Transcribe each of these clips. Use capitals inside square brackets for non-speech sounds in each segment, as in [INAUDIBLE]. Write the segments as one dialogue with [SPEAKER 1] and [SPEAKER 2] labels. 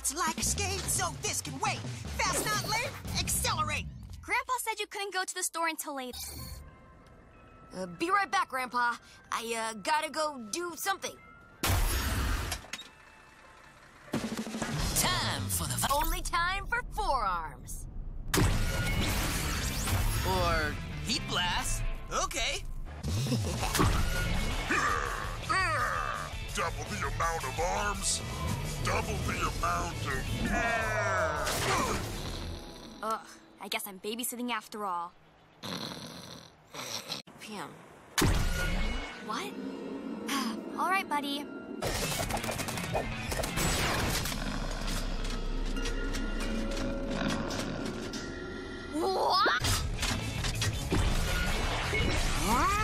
[SPEAKER 1] It's like a skate, so this can wait. Fast, not late. Accelerate.
[SPEAKER 2] Grandpa said you couldn't go to the store until later.
[SPEAKER 3] Uh, be right back, Grandpa. I, uh, gotta go do something.
[SPEAKER 4] Time for the...
[SPEAKER 3] Only time for Four
[SPEAKER 4] Arms. Or Heatblast.
[SPEAKER 1] Okay. [LAUGHS]
[SPEAKER 5] Double the amount of arms, double the amount of air.
[SPEAKER 2] Ugh, I guess I'm babysitting after all.
[SPEAKER 3] PM.
[SPEAKER 2] What? [SIGHS] all right, buddy. What? We're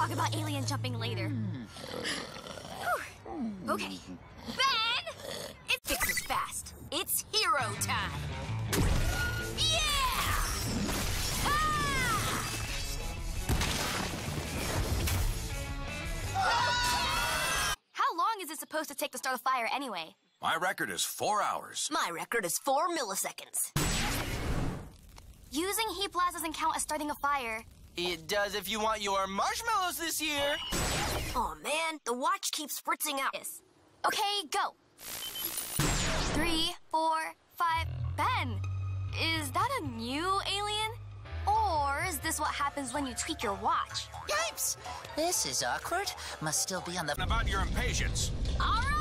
[SPEAKER 2] talk about alien jumping later. Okay. Ben!
[SPEAKER 3] It fixes fast. It's hero time. Yeah! Ah!
[SPEAKER 2] How long is it supposed to take to start a fire anyway?
[SPEAKER 6] My record is four hours.
[SPEAKER 3] My record is four milliseconds.
[SPEAKER 2] Using Heatblast doesn't count as starting a fire.
[SPEAKER 4] It does if you want your marshmallows this year.
[SPEAKER 3] Oh man, the watch keeps spritzing out.
[SPEAKER 2] Yes. Okay, go. Three, four, five. Ben, is that a new alien? Or is this what happens when you tweak your watch?
[SPEAKER 1] Yipes!
[SPEAKER 7] This is awkward. Must still be on the.
[SPEAKER 6] About your impatience.
[SPEAKER 3] All right,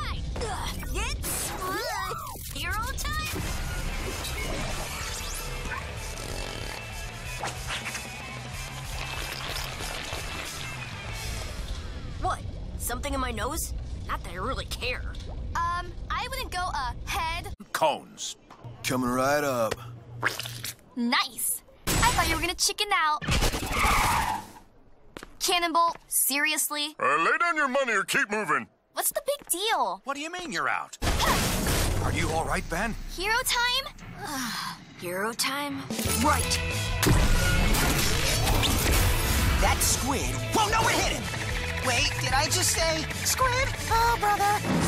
[SPEAKER 3] Something in my nose? Not that I really care.
[SPEAKER 2] Um, I wouldn't go ahead.
[SPEAKER 6] Cones.
[SPEAKER 8] Coming right up.
[SPEAKER 2] Nice. I thought you were gonna chicken out. Cannonball, seriously?
[SPEAKER 5] Uh, lay down your money or keep moving.
[SPEAKER 2] What's the big deal?
[SPEAKER 6] What do you mean you're out? Are you all right, Ben?
[SPEAKER 2] Hero time?
[SPEAKER 3] Hero time? Right.
[SPEAKER 1] That squid won't know it hit just say squid? Oh, brother.